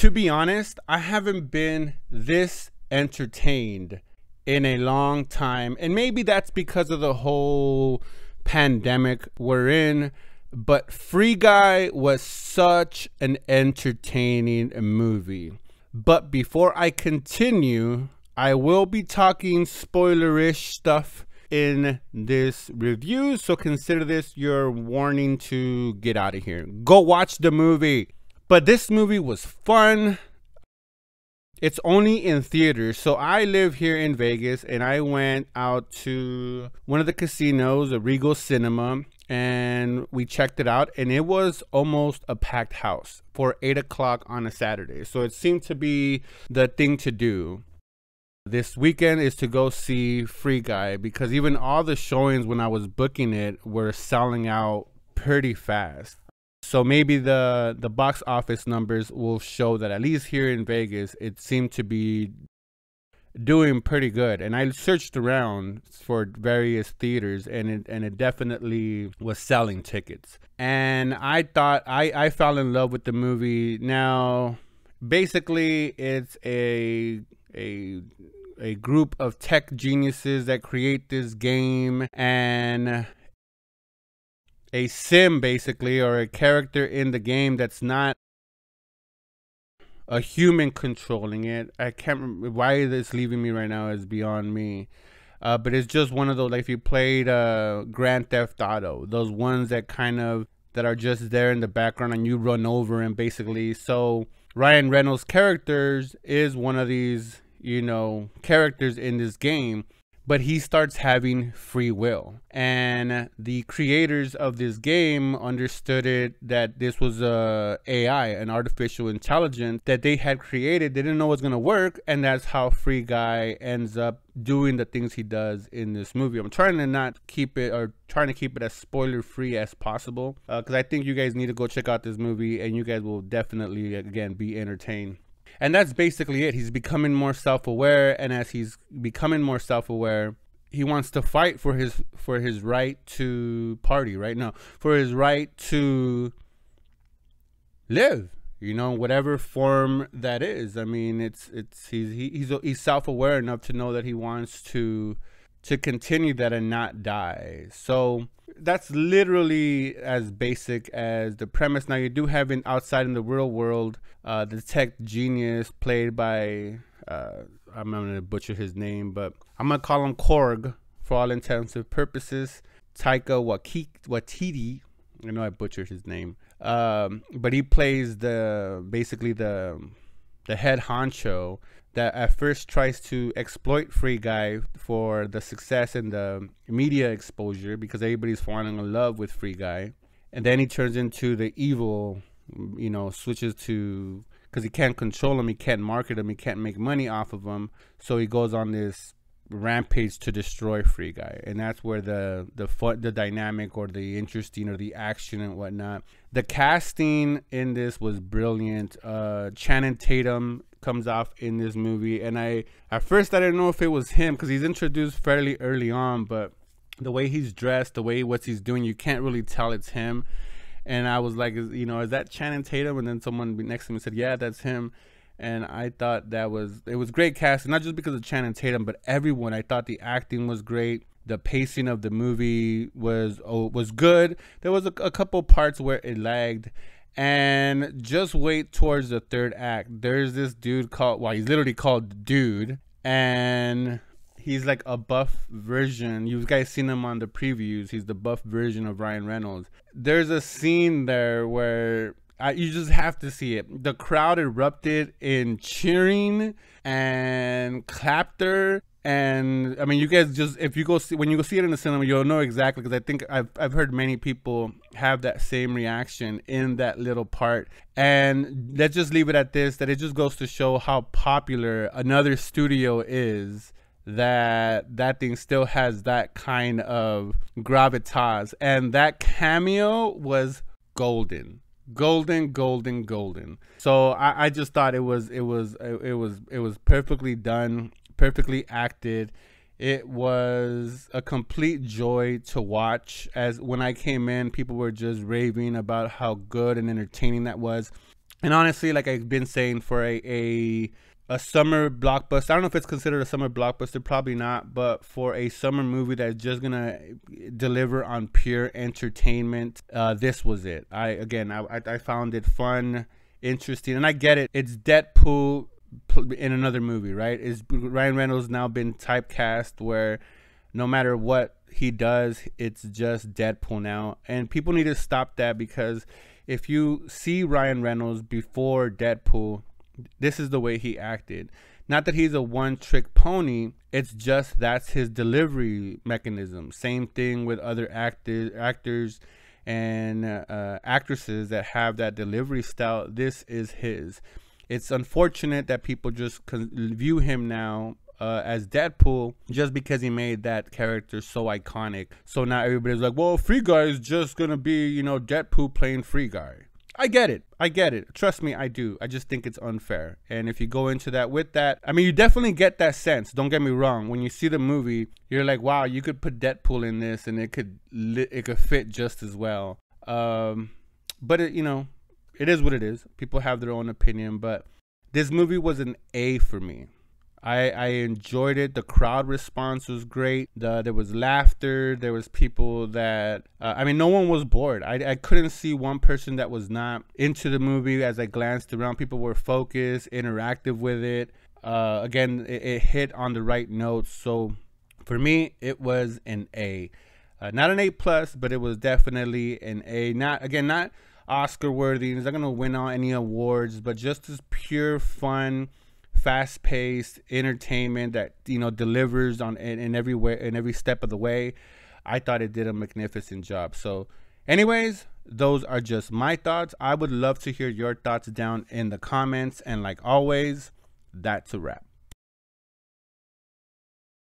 To be honest, I haven't been this entertained in a long time. And maybe that's because of the whole pandemic we're in. But Free Guy was such an entertaining movie. But before I continue, I will be talking spoilerish stuff in this review. So consider this your warning to get out of here. Go watch the movie. But this movie was fun. It's only in theaters. So I live here in Vegas and I went out to one of the casinos, a Regal Cinema, and we checked it out and it was almost a packed house for 8 o'clock on a Saturday. So it seemed to be the thing to do. This weekend is to go see Free Guy because even all the showings when I was booking it were selling out pretty fast. So maybe the the box office numbers will show that at least here in Vegas, it seemed to be doing pretty good. And I searched around for various theaters, and it and it definitely was selling tickets. And I thought I I fell in love with the movie. Now, basically, it's a a a group of tech geniuses that create this game and a sim basically or a character in the game that's not a human controlling it. I can't remember why it's leaving me right now is beyond me. Uh, but it's just one of those like if you played uh, Grand Theft Auto, those ones that kind of that are just there in the background and you run over and basically so Ryan Reynolds characters is one of these, you know, characters in this game but he starts having free will. And the creators of this game understood it that this was a AI, an artificial intelligence that they had created. They didn't know was gonna work, and that's how Free Guy ends up doing the things he does in this movie. I'm trying to not keep it or trying to keep it as spoiler free as possible because uh, I think you guys need to go check out this movie, and you guys will definitely again be entertained and that's basically it. He's becoming more self-aware and as he's becoming more self-aware he wants to fight for his for his right to party right? Now for his right to live you know whatever form that is. I mean it's it's he's he, he's he's self-aware enough to know that he wants to to continue that and not die so that's literally as basic as the premise. Now you do have in outside in the real world, uh, the tech genius played by uh, I'm gonna butcher his name, but I'm gonna call him Korg for all intensive purposes. Taika Waititi. I know I butchered his name, um, but he plays the basically the the head honcho that at first tries to exploit Free Guy for the success and the media exposure because everybody's falling in love with Free Guy. And then he turns into the evil, you know, switches to because he can't control him, he can't market him, he can't make money off of him. So he goes on this rampage to destroy Free Guy, and that's where the the fun, the dynamic or the interesting or the action and whatnot. The casting in this was brilliant. Uh, Channing Tatum comes off in this movie, and I at first I didn't know if it was him because he's introduced fairly early on, but the way he's dressed, the way what he's doing, you can't really tell it's him. And I was like, you know, is that Channing Tatum? And then someone next to me said, yeah, that's him and I thought that was it was great casting, not just because of Channing Tatum, but everyone. I thought the acting was great. The pacing of the movie was oh, was good. There was a, a couple parts where it lagged, and just wait towards the third act. There's this dude called well, he's literally called Dude, and he's like a buff version. You guys seen him on the previews. He's the buff version of Ryan Reynolds. There's a scene there where I, you just have to see it. The crowd erupted in cheering and clapped And I mean, you guys just if you go see when you go see it in the cinema, you'll know exactly because I think I've I've heard many people have that same reaction in that little part. And let's just leave it at this: that it just goes to show how popular another studio is. That that thing still has that kind of gravitas, and that cameo was golden golden golden golden so I, I just thought it was it was it, it was it was perfectly done perfectly acted it was a complete joy to watch as when i came in people were just raving about how good and entertaining that was And honestly, like I've been saying, for a, a a summer blockbuster. I don't know if it's considered a summer blockbuster, probably not, but for a summer movie that's just gonna deliver on pure entertainment, uh, this was it. I again, I I found it fun, interesting, and I get it. It's Deadpool in another movie, right? Is Ryan Reynolds now been typecast where no matter what he does, it's just Deadpool now, and people need to stop that because if you see Ryan Reynolds before Deadpool this is the way he acted. Not that he's a one trick pony, it's just that's his delivery mechanism. Same thing with other actors actors and uh, actresses that have that delivery style. This is his. It's unfortunate that people just view him now uh, as Deadpool just because he made that character so iconic. So now everybody's like, well, Free Guy is just gonna be, you know, Deadpool playing Free Guy. I get it. I get it. Trust me, I do. I just think it's unfair. And if you go into that with that, I mean, you definitely get that sense. Don't get me wrong. When you see the movie, you're like, wow, you could put Deadpool in this, and it could it could fit just as well. Um, but it, you know, it is what it is. People have their own opinion, but this movie was an A for me. I, I enjoyed it. The crowd response was great. The, there was laughter. There was people that uh, I mean, no one was bored. I, I couldn't see one person that was not into the movie. As I glanced around, people were focused, interactive with it. Uh, again, it, it, hit on the right notes. So for me, it was an A, uh, not an A plus, but it was definitely an A. Not again, not Oscar worthy. It's not gonna win on any awards, but just as pure fun fast paced entertainment that you know delivers on in, in every way in every step of the way. I thought it did a magnificent job. So, anyways, those are just my thoughts. I would love to hear your thoughts down in the comments. And like always, that's a wrap.